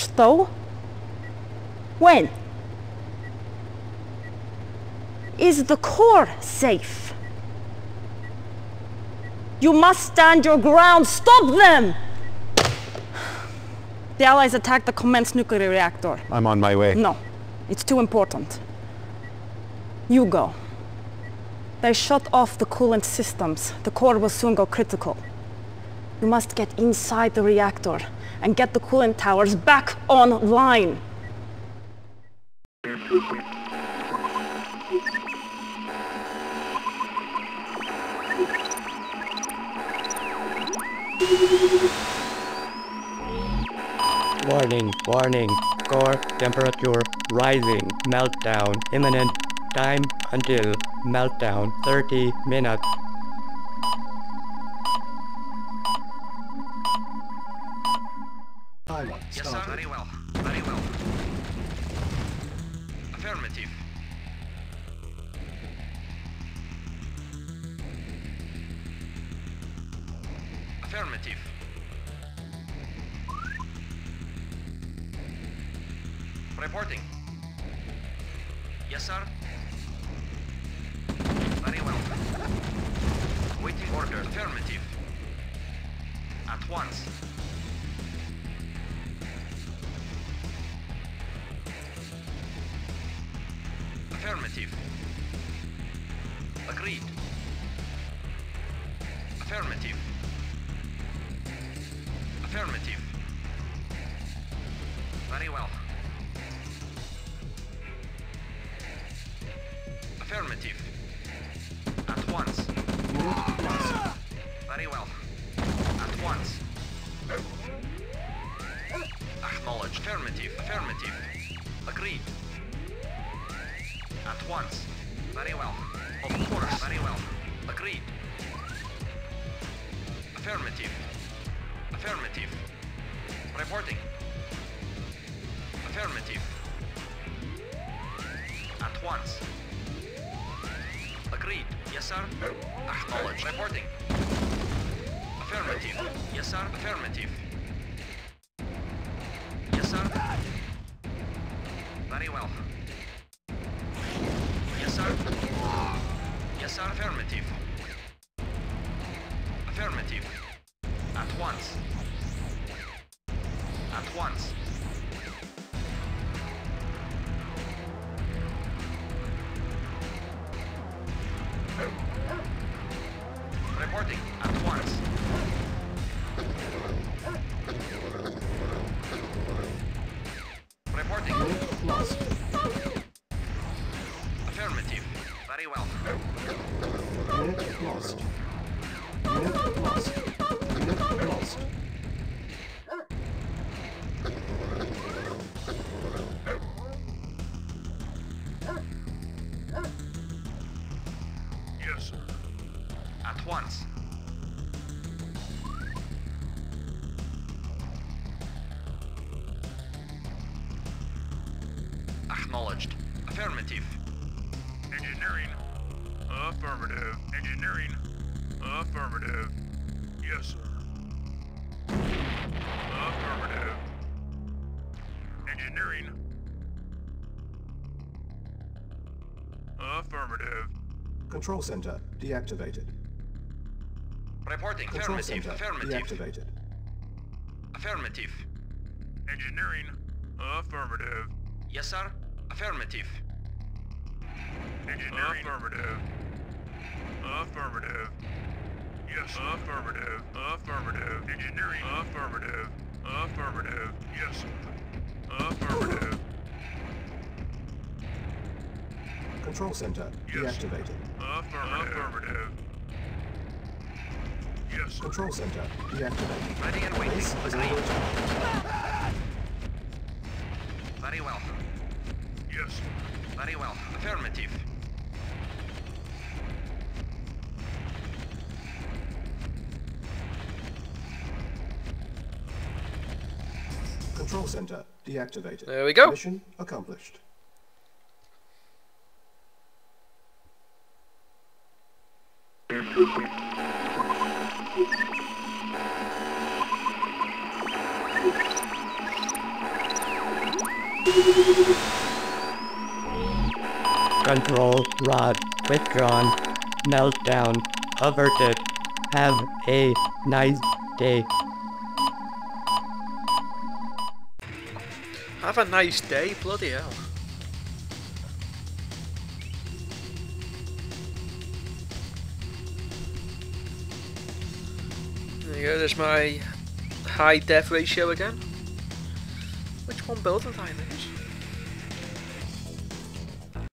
crash, though. When? Is the core safe? You must stand your ground. Stop them! The Allies attacked the Commence nuclear reactor. I'm on my way. No, it's too important. You go. They shut off the coolant systems. The core will soon go critical. You must get inside the reactor and get the coolant towers back online. Warning, warning. Core temperature rising. Meltdown imminent. Time until meltdown 30 minutes. Timer Yes, sir. Very well. Very well. Affirmative. Affirmative. Reporting. Yes, sir. Very well. Waiting order. Affirmative. At once. Affirmative. Agreed. Affirmative. Affirmative. Very well. Affirmative. At once. Very well. At once. Acknowledged. Affirmative. Affirmative. Agreed. At once. Very well. Of course. Very well. Agreed. Affirmative. Affirmative. Reporting. Affirmative. At once. Agreed. Yes, sir. Acknowledged. Reporting. Affirmative. Yes, sir. Affirmative. Yes, sir. Very well. Yes, sir. Yes, sir. Affirmative. Affirmative. At once. At once. Very well. Unit lost. Unit lost. Unit lost. Yes, sir. At once. Acknowledged. Affirmative. Engineering. Affirmative. Engineering. Affirmative. Yes, sir. Affirmative. Engineering. Affirmative. Control center deactivated. Reporting. Control Affirmative. center Affirmative. deactivated. Affirmative. Engineering. Affirmative. Yes, sir. Affirmative. Engineering. Affirmative. Affirmative. Yes. Sir. Affirmative. Affirmative. Engineering. Affirmative. Affirmative. Yes. Sir. Affirmative. Control center Yes. deactivated. Affirmative. Affirmative. Yes. Sir. Control center deactivated. Ready and waiting. Base is Agreed. Very well. Yes. Very well. Affirmative. Control center deactivated. There we go. Mission accomplished. Control rod withdrawn. Meltdown averted. Have a nice day. Have a nice day, bloody hell. There you go, there's my high def ratio again. Which one building did I lose?